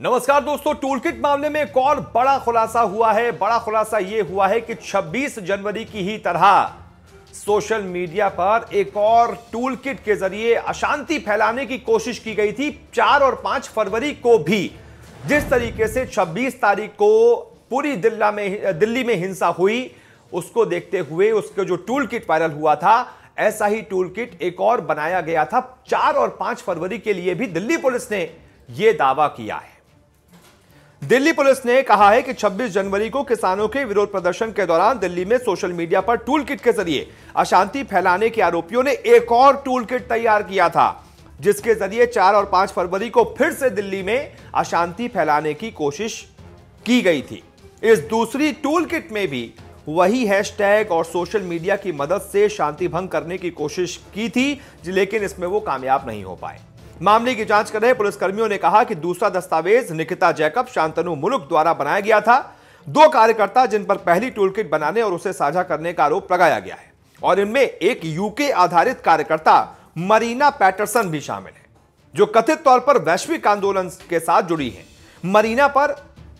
नमस्कार दोस्तों टूलकिट मामले में एक और बड़ा खुलासा हुआ है। बड़ा खुलासा यह हुआ है कि 26 जनवरी की ही तरह सोशल मीडिया पर एक और टूलकिट के ज़रिए अशांति फैलाने की कोशिश की गई थी। चार और पाँच फरवरी को भी जिस तरीके से 26 तारीख को पूरी दिल्ला में, दिल्ली में हिंसा हुई, उसको देखते हुए उसके जो टूल किट वायरल हुआ था, ऐसा ही टूल किट एक और बनाया गया था। चार और पाँच फरवरी के लिए भी दिल्ली पुलिस ने यह दावा किया है। दिल्ली पुलिस ने कहा है कि 26 जनवरी को किसानों के विरोध प्रदर्शन के दौरान दिल्ली में सोशल मीडिया पर टूल किट के ज़रिए अशांति फैलाने के आरोपियों ने एक और टूल किट तैयार किया था, जिसके ज़रिए 4 और 5 फरवरी को फिर से दिल्ली में अशांति फैलाने की कोशिश की गई थी। इस दूसरी टूल किट में भी वही हैशटैग और सोशल मीडिया की मदद से शांति भंग करने की कोशिश की थी, लेकिन इसमें वो कामयाब नहीं हो पाए। मामले की जाँच कर रहे पुलिसकर्मियों ने कहा कि दूसरा दस्तावेज़ निकिता जैकब शांतनु मुलुक द्वारा बनाया गया था। दो कार्यकर्ता जिन पर पहली टूलकिट बनाने और उसे साझा करने का आरोप लगाया गया है। और इनमें एक यूके आधारित कार्यकर्ता, मरीना पैटरसन भी शामिल है, जो कथित तौर पर वैश्विक आंदोलन के साथ जुड़ी है। मरीना पर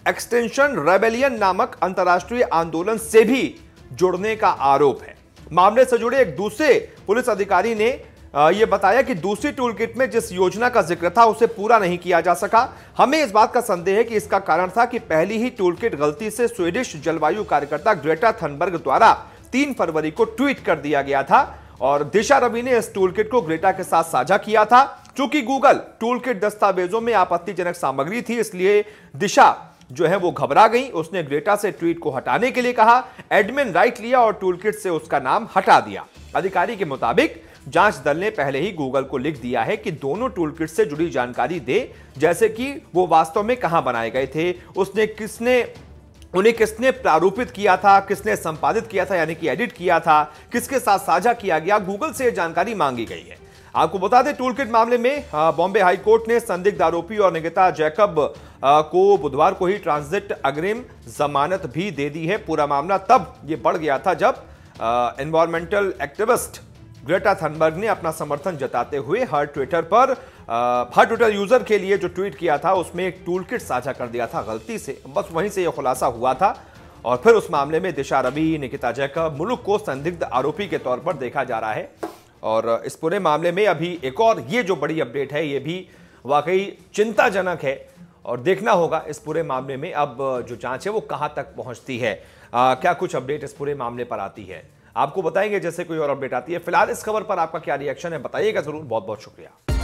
एक्सटेंशन रेबेलियन नामक अंतर्राष्ट्रीय आंदोलन से भी जुड़ने का आरोप है। मामले से जुड़े एक दूसरे पुलिस अधिकारी ने यह बताया कि दूसरी टूल किट में जिस योजना का ज़िक्र था, उसे पूरा नहीं किया जा सका। हमें इस बात का संदेह है कि इसका कारण था कि पहली ही टूल किट गलती से स्वीडिश जलवायु कार्यकर्ता ग्रेटा थनबर्ग द्वारा तीन फरवरी को ट्वीट कर दिया गया था और दिशा रवि ने इस टूल किट को ग्रेटा के साथ साझा किया था। चूँकि गूगल टूल किट दस्तावेजों में आपत्तिजनक सामग्री थी, इसलिए दिशा जो है वो घबरा गई। उसने ग्रेटा से ट्वीट को हटाने के लिए कहा, एडमिन राइट लिया और टूलकिट से उसका नाम हटा दिया। अधिकारी के मुताबिक जाँच दल ने पहले ही गूगल को लिख दिया है कि दोनों टूलकिट से जुड़ी जानकारी दे, जैसे कि वो वास्तव में कहाँ बनाए गए थे, उसने किसने, उन्हें किसने प्रारूपित किया था, किसने संपादित किया था, यानी कि एडिट किया था, किसके साथ साझा किया गया, गूगल से जानकारी मांगी गई है। आपको बता दें टूलकिट मामले में बॉम्बे हाईकोर्ट ने संदिग्ध आरोपी और निकिता जैकब को बुधवार को ही ट्रांजिट अग्रिम जमानत भी दे दी है। पूरा मामला तब ये बढ़ गया था जब एनवायरमेंटल एक्टिविस्ट ग्रेटा थनबर्ग ने अपना समर्थन जताते हुए हर ट्विटर पर हर ट्विटर यूज़र के लिए जो ट्वीट किया था उसमें एक टूल किट साझा कर दिया था गलती से। बस वहीं से यह खुलासा हुआ था। और फिर उस मामले में दिशा रवि निकिता जैकब मुल्क को संदिग्ध आरोपी के तौर पर देखा जा रहा है। और इस पूरे मामले में अभी एक और ये जो बड़ी अपडेट है ये भी वाकई चिंताजनक है। और देखना होगा इस पूरे मामले में अब जो जाँच है वो कहाँ तक पहुँचती है। आ, क्या कुछ अपडेट इस पूरे मामले पर आती है? आपको बताएँगे जैसे कोई और अपडेट आती है। फ़िलहाल इस खबर पर आपका क्या रिएक्शन है, बताइएगा ज़रूर। बहुत बहुत शुक्रिया।